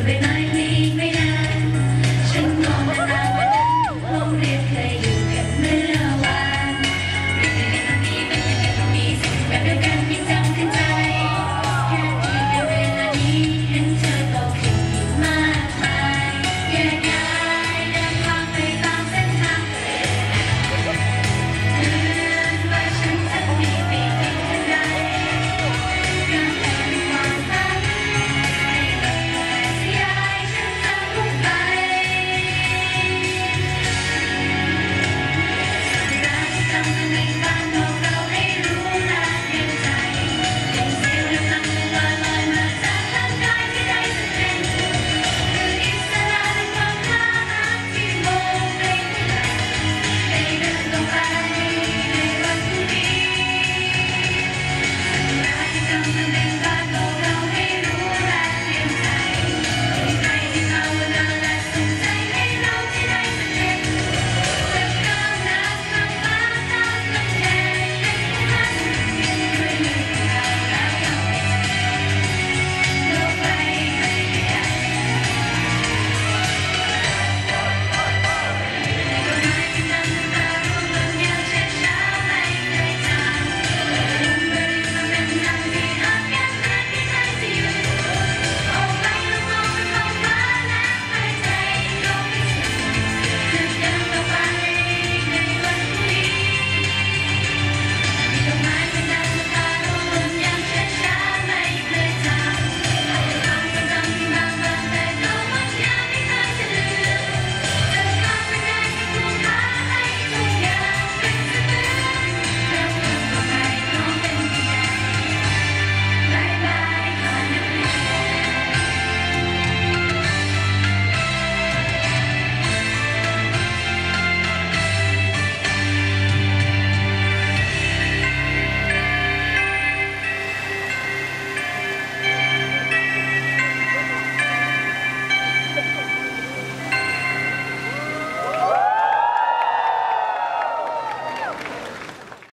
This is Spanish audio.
Yo